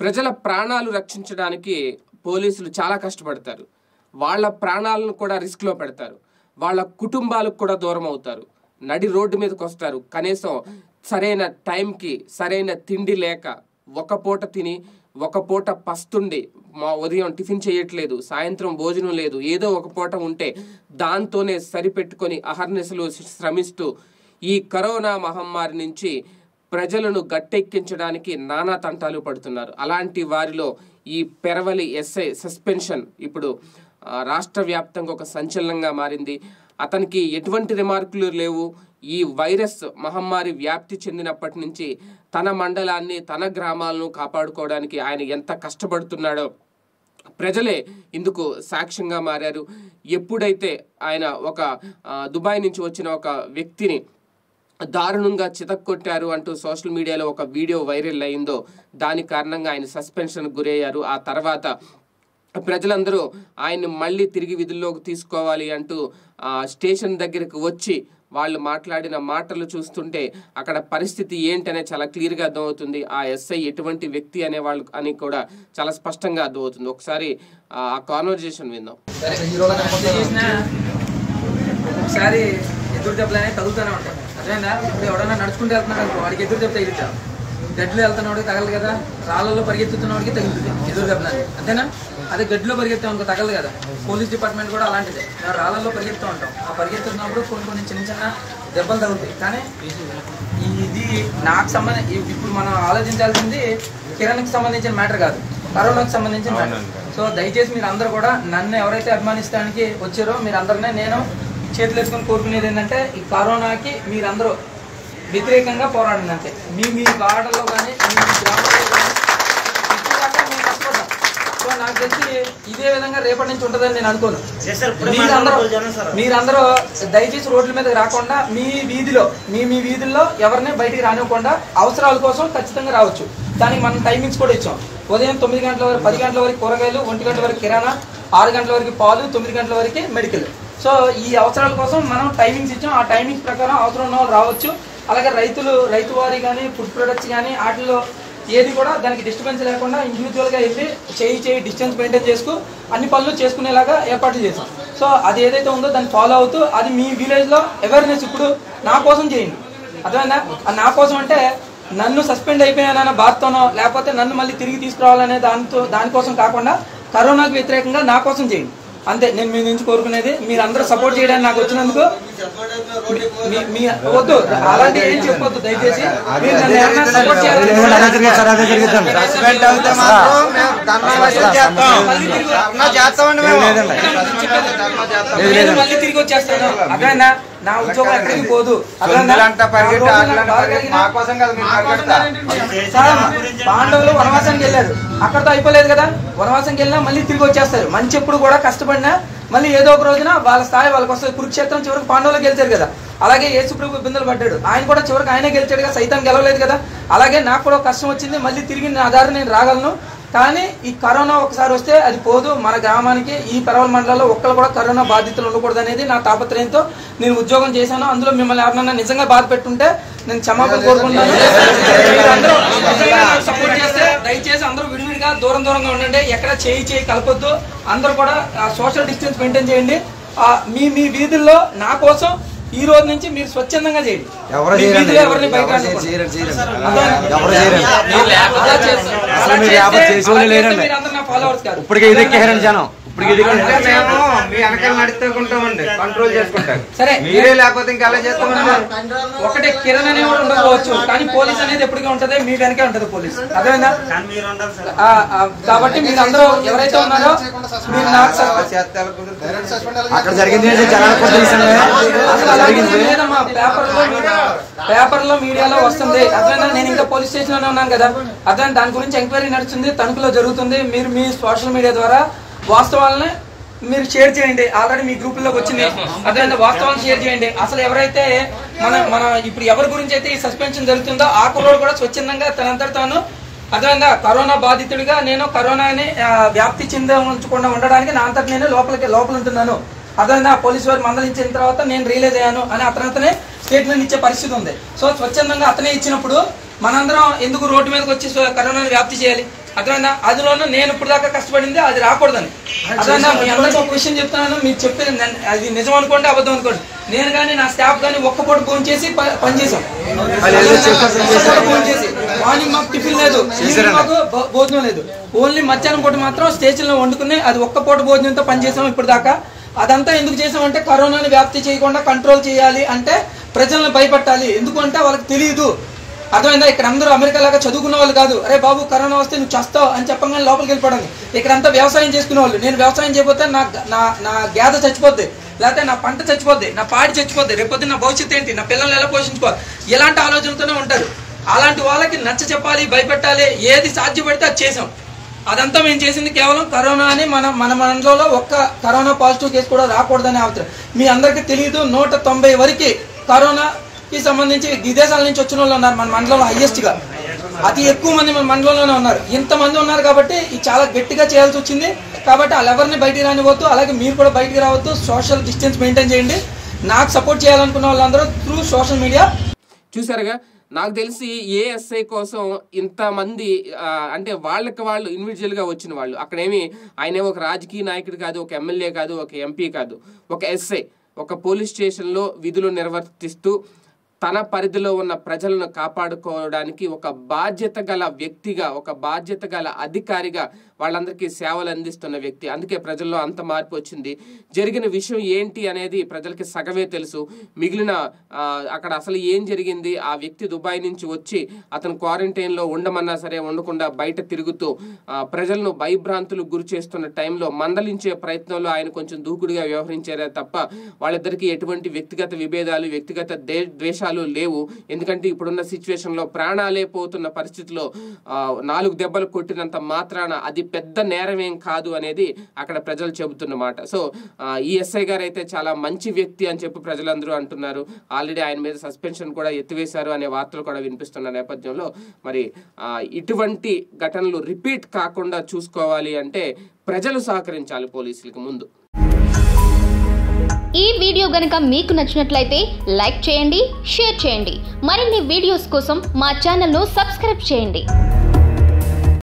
ప్రజల ప్రాణాలు రక్షించడానికి పోలీసులు చాలా కష్టపడతారు. వాళ్ళ ప్రాణాలను కూడా రిస్క్లో పెడతారు. వాళ్ళ కుటుంబాలకు కూడా దూరం అవుతారు. నడి రోడ్డు మీదకి వస్తారు. కనీసం సరైన టైంకి సరైన తిండి లేక ఒక పూట తిని ఒక పూట పస్తుండి మా ఉదయం టిఫిన్ చేయట్లేదు సాయంత్రం భోజనం లేదు ఏదో ఒక పూట ఉంటే దాంతోనే సరిపెట్టుకొని అహర్నిశలు శ్రమిస్తూ ఈ కరోనా మహమ్మారి నుంచి ప్రజలను గట్టెక్కించడానికి నానా తంటాలు పడుతున్నారు. అలాంటి వారిలో ఈ పెరవలి ఎస్ఐ సస్పెన్షన్ ఇప్పుడు రాష్ట్ర వ్యాప్తంగా ఒక సంచలనంగా మారింది. అతనికి ఎటువంటి రిమార్కులు లేవు. ఈ వైరస్ మహమ్మారి వ్యాప్తి చెందినప్పటి నుంచి తన మండలాన్ని తన గ్రామాలను కాపాడుకోవడానికి ఆయన ఎంత కష్టపడుతున్నాడో ప్రజలే ఇందుకు సాక్ష్యంగా మారారు. ఎప్పుడైతే ఆయన ఒక దుబాయ్ నుంచి వచ్చిన ఒక వ్యక్తిని దారుణంగా చితక్కొట్టారు అంటూ సోషల్ మీడియాలో ఒక వీడియో వైరల్ అయిందో దాని కారణంగా ఆయన సస్పెన్షన్ గురయ్యారు. ఆ తర్వాత ప్రజలందరూ ఆయన్ని మళ్ళీ తిరిగి విధుల్లోకి తీసుకోవాలి అంటూ ఆ స్టేషన్ దగ్గరికి వచ్చి వాళ్ళు మాట్లాడిన మాటలు చూస్తుంటే అక్కడ పరిస్థితి ఏంటనే చాలా క్లియర్గా అర్థమవుతుంది. ఆ ఎస్ఐ ఎటువంటి వ్యక్తి అనే వాళ్ళు అని కూడా చాలా స్పష్టంగా అర్థమవుతుంది. ఒకసారి ఆ కాన్వర్జేషన్ విందాం. సరే ఒకసారి ఎదురు దెబ్బలు తగులుతూనే ఉంటాయి. అదేనా? ఇప్పుడు ఎవడన్నా నడుచుకుంటూ వెళ్తున్నాడు వాడికి ఎదురు దెబ్బ తగిలిద్దాం? గడ్డిలో వెళ్తున్నవాడికి తగలదు కదా? రాళ్ళలో పరిగెత్తుతున్నవాడికి తగులుతుంది ఎదురు దెబ్బలు అనేవి అంతేనా? అదే గడ్డిలో పరిగెత్తాం అనుకో తగలదు కదా. పోలీస్ డిపార్ట్మెంట్ కూడా అలాంటిదే. మేము రాళ్ళలో పరిగెత్తూ ఉంటాం. ఆ పరిగెత్తున్నప్పుడు కొన్ని కొన్ని చిన్న చిన్న దెబ్బలు తగులుతాయి. కానీ ఇది నాకు సంబంధించి ఇప్పుడు మనం ఆలోచించాల్సింది కిరణ్కి సంబంధించిన మ్యాటర్ కాదు. కరోనాకి సంబంధించిన మ్యాటర్. సో దయచేసి మీరు అందరూ కూడా నన్ను ఎవరైతే అభిమానిస్తానికి వచ్చారో మీరు అందరినీ నేను చేతులు ఎత్తుకొని కోరుకునేది ఏంటంటే ఈ కరోనాకి మీరందరూ వ్యతిరేకంగా పోరాడండి అంతే. మీ మీ వాడల్లో కానీ మీ గ్రామాల్లో కానీ సో నాకు తెలిసి ఇదే విధంగా రేపటి నుంచి ఉంటుందని నేను అనుకోను. మీరందరూ మీరందరూ దయచేసి రోడ్ల మీదకి రాకుండా మీ వీధిలో మీ మీ వీధుల్లో ఎవరిని బయటికి రానివ్వకుండా అవసరాల కోసం ఖచ్చితంగా రావచ్చు. దానికి మనం టైమింగ్స్ కూడా ఇచ్చాం. ఉదయం తొమ్మిది గంటల వరకు పది గంటల వరకు కూరగాయలు ఒంటి గంటల వరకు కిరాణా ఆరు గంటల వరకు పాలు తొమ్మిది గంటల వరకు మెడికల్. సో ఈ అవసరాల కోసం మనం టైమింగ్స్ ఇచ్చాం. ఆ టైమింగ్స్ ప్రకారం అవసరం ఉన్న రావచ్చు. అలాగే రైతులు రైతు వారి కానీ ఫుడ్ ప్రొడక్ట్స్ కానీ వాటిలో ఏది కూడా దానికి డిస్టర్బెన్స్ లేకుండా ఇండివిజువల్గా వెళ్ళి చేయి చేయి డిస్టెన్స్ మెయింటైన్ చేస్తూ అన్ని పనులు చేసుకునేలాగా ఏర్పాట్లు చేశాం. సో అది ఏదైతే ఉందో దాన్ని ఫాలో అవుతూ అది మీ విలేజ్లో అవేర్నెస్ ఇప్పుడు నా కోసం చేయండి. అర్థమైందా? నా కోసం అంటే నన్ను సస్పెండ్ అయిపోయానన్న బాధతోనో లేకపోతే నన్ను మళ్ళీ తిరిగి తీసుకురావాలనే దానితో దానికోసం కాకుండా కరోనాకు వ్యతిరేకంగా నా కోసం చేయండి. అంతే నేను మీ నుంచి కోరుకునేది మీరు అందరూ సపోర్ట్ చేయడానికి నాకు వచ్చినందుకు వద్దు అలాంటి ఏం చెప్పొద్దు దయచేసి. మళ్ళీ తిరిగి మళ్ళీ వచ్చేస్తాను అదేనా నా ఉద్యోగం ఎక్కడికి పోదు. పాండవులు వనవాసానికి వెళ్ళారు. అక్కడతో అయిపోలేదు కదా. వనవాసానికి వెళ్ళినా మళ్ళీ తిరిగి వచ్చేస్తారు. మంచి ఎప్పుడు కూడా కష్టపడినా మళ్ళీ ఏదో ఒక రోజున వాళ్ళ స్థాయి వాళ్ళకి వస్తుంది కురుక్షేత్రం చివరికి పాండవులు గెలిచారు కదా. అలాగే యేసు ప్రభు ఇబ్బందులు పడ్డాడు. ఆయన కూడా చివరికి ఆయనే గెలిచాడు కదా సైతం గెలవలేదు కదా. అలాగే నాకు కూడా ఒక కష్టం వచ్చింది. మళ్ళీ తిరిగి నా దారి నేను రాగలను. కానీ ఈ కరోనా ఒకసారి వస్తే అది పోదు. మన గ్రామానికి ఈ పర్వల మండలంలో ఒక్కరు కూడా కరోనా బాధితులు ఉండకూడదు అనేది నా తాపత్రయంతో నేను ఉద్యోగం చేశాను. అందులో మిమ్మల్ని ఎవరినైనా నిజంగా బాధ పెట్టుంటే నేను క్షమాపణ కోరుకుంటున్నాను. సపోర్ట్ చేస్తే దయచేసి అందరూ విడివిడిగా దూరం దూరంగా ఉండండి. ఎక్కడ చేయి చేయి కలపొద్దు. అందరూ కూడా సోషల్ డిస్టెన్స్ మెయింటైన్ చేయండి. మీ మీ వీధుల్లో నా కోసం ఈ రోజు నుంచి మీరు స్వచ్ఛందంగా చేయండి. ఎవరు ఎవరిని బయట కాదు. ఇప్పటికే ఇది ఎక్కేసారండి జనం. ఇప్పటికి ఇది ఎక్కేసారు. మేము మీ వెనకాల నడుచుకుంటామండి కంట్రోల్ చేసుకుంటాం సరే మీరే లేకపోతే ఇంకా ఎలా చేస్తామండి ఒకటే కిరణ్ అనేవాడు ఉండకపోవచ్చు కానీ పోలీస్ అనేది ఎప్పటికీ ఉంటది మీ వెనకే ఉంటది పోలీస్. ఆ, కాబట్టి మీరు అందరూ ఎవరైతే ఉన్నారో మీరు నాకు. అక్కడ జరిగింది పేపర్లో పేపర్లో మీడియాలో వస్తుంది. అర్థమైందా? నేను ఇంకా పోలీస్ స్టేషన్లోనే ఉన్నాను కదా. అర్థం దాని గురించి ఎంక్వైరీ నడుస్తుంది తణుకులో జరుగుతుంది. మీరు మీ సోషల్ మీడియా ద్వారా వాస్తవాలని మీరు షేర్ చేయండి. ఆల్రెడీ మీ గ్రూపుల్లోకి వచ్చింది. అర్థమైందా? వాస్తవాలను షేర్ చేయండి. అసలు ఎవరైతే మన మన ఇప్పుడు ఎవరి గురించి అయితే ఈ సస్పెన్షన్ జరుగుతుందో ఆ కుర్రోడు కూడా స్వచ్ఛందంగా తనంతట తాను అర్థమైందా? కరోనా బాధితుడిగా నేను కరోనాని వ్యాప్తి చెంద ఉంచకుండా ఉండడానికి నా అంతటి నేను లోపలికి లోపల ఉంటున్నాను అర్థమైందా? పోలీసు వారు మందలించిన తర్వాత నేను రియలైజ్ అయ్యాను అని అతనతనే స్టేట్మెంట్ ఇచ్చే పరిస్థితి ఉంది. సో స్వచ్ఛందంగా అతనే ఇచ్చినప్పుడు మనందరం ఎందుకు రోడ్డు మీదకి వచ్చి కరోనాని వ్యాప్తి చేయాలి? అర్థమైందా? అందులోనూ నేను ఇప్పుడు దాకా కష్టపడింది అది రాకూడదని. అర్థమైందా? మీ అందరికీ ఒక విషయం చెప్తున్నాను మీరు చెప్పేది అది నిజం అనుకోండి అబద్ధం అనుకోండి. నేను కానీ నా స్టాఫ్ కానీ ఒక్క పూట ఫోన్ చేసి పనిచేసాం ఫోన్ చేసి. మార్నింగ్ మాకు టిఫిన్ లేదు మాకు భోజనం లేదు. ఓన్లీ మధ్యాహ్నం పూట మాత్రం స్టేషన్లో వండుకుని అది ఒక్క పూట భోజనంతో పనిచేసాం ఇప్పుడు దాకా. అదంతా ఎందుకు చేసామంటే కరోనాని వ్యాప్తి చేయకుండా కంట్రోల్ చేయాలి అంటే ప్రజలను భయపెట్టాలి. ఎందుకంటే వాళ్ళకి తెలియదు అర్థమైందా? ఇక్కడ అందరూ అమెరికా లాగా చదువుకున్న వాళ్ళు కాదు. అరే బాబు కరోనా వస్తే నువ్వు చస్తావు అని చెప్పగానే లోపలికి వెళ్ళిపోవడానికి. ఇక్కడ అంతా వ్యవసాయం చేసుకునే వాళ్ళు. నేను వ్యవసాయం చేయకపోతే నా నా నా గేద చచ్చిపోద్ది. లేకపోతే నా పంట చచ్చిపోద్ది. నా పాడి చచ్చిపోద్ది. రేపొద్దు నా భవిష్యత్తు ఏంటి? నా పిల్లల్ని ఎలా పోషించుకోవాలి? ఇలాంటి ఆలోచనతోనే ఉంటారు. అలాంటి వాళ్ళకి నచ్చ చెప్పాలి భయపెట్టాలి ఏది సాధ్యపడితే అది చేసాం అదంతా మేము చేసింది కేవలం కరోనా అని మన మన మనలో ఒక్క కరోనా పాజిటివ్ కేసు కూడా రాకూడదని అవసరం మీ అందరికీ తెలియదు నూట తొంభై వరకు కి సంబంధించి విదేశాల నుంచి వచ్చిన వాళ్ళు ఉన్నారు మన మండలంలో హైయెస్ట్గా అతి ఎక్కువ మంది మన మండలంలోనే ఉన్నారు. ఇంతమంది ఉన్నారు కాబట్టి ఇది చాలా గట్టిగా చేయాల్సి వచ్చింది. కాబట్టి వాళ్ళు ఎవరిని బయటికి రానివద్దు అలాగే మీరు కూడా బయటికి రావద్దు. సోషల్ డిస్టెన్స్ మెయింటైన్ చేయండి. నాకు సపోర్ట్ చేయాలనుకున్న వాళ్ళందరూ త్రూ సోషల్ మీడియా చూసారుగా నాకు తెలిసి ఏఎస్ఐ కోసం ఇంతమంది అంటే వాళ్ళకి వాళ్ళు ఇండివిజువల్గా వచ్చిన వాళ్ళు. అక్కడేమి ఆయన ఒక రాజకీయ నాయకుడు కాదు ఒక ఎమ్మెల్యే కాదు ఒక ఎంపీ కాదు. ఒక ఎస్ఐ ఒక పోలీస్ స్టేషన్లో విధులు నిర్వర్తిస్తూ తన పరిధిలో ఉన్న ప్రజలను కాపాడుకోవడానికి ఒక బాధ్యత గల వ్యక్తిగా ఒక బాధ్యత గల అధికారిగా వాళ్ళందరికీ సేవలు అందిస్తున్న వ్యక్తి. అందుకే ప్రజల్లో అంత మార్పు వచ్చింది. జరిగిన విషయం ఏంటి అనేది ప్రజలకి సగమే తెలుసు. మిగిలిన అక్కడ అసలు ఏం జరిగింది? ఆ వ్యక్తి దుబాయ్ నుంచి వచ్చి అతను క్వారంటైన్లో ఉండమన్నా సరే ఉండకుండా బయట తిరుగుతూ ప్రజలను భయభ్రాంతులు గురి చేస్తున్న టైంలో మందలించే ప్రయత్నంలో ఆయన కొంచెం దూకుడుగా వ్యవహరించారే తప్ప వాళ్ళిద్దరికీ ఎటువంటి వ్యక్తిగత విభేదాలు వ్యక్తిగత దే ద్వేషాలు లేవు. ఎందుకంటే ఇప్పుడున్న సిచ్యువేషన్లో ప్రాణాలే పోతున్న పరిస్థితిలో నాలుగు దెబ్బలు కొట్టినంత మాత్రాన అది పెద్ద నేరం ఏం కాదు అనేది అక్కడ ప్రజలు చెబుతున్నమాట సో ఈ ఎస్ఐ గారు అయితే చాలా మంచి వ్యక్తి అని చెప్పి ప్రజలందరూ అంటున్నారు. ఆల్రెడీ ఆయన మీద సస్పెన్షన్ కూడా ఎత్తివేశారు అనే వార్తలు కూడా వినిపిస్తున్న నేపథ్యంలో మరి ఇటువంటి ఘటనలు రిపీట్ కాకుండా చూసుకోవాలి అంటే ప్రజలు సహకరించాలి పోలీసులకు ముందు. ఈ వీడియో గనుక మీకు నచ్చినట్లయితే లైక్ చేయండి షేర్ చేయండి. మరిన్ని వీడియోస్ కోసం మా ఛానల్ను సబ్స్క్రైబ్ చేయండి.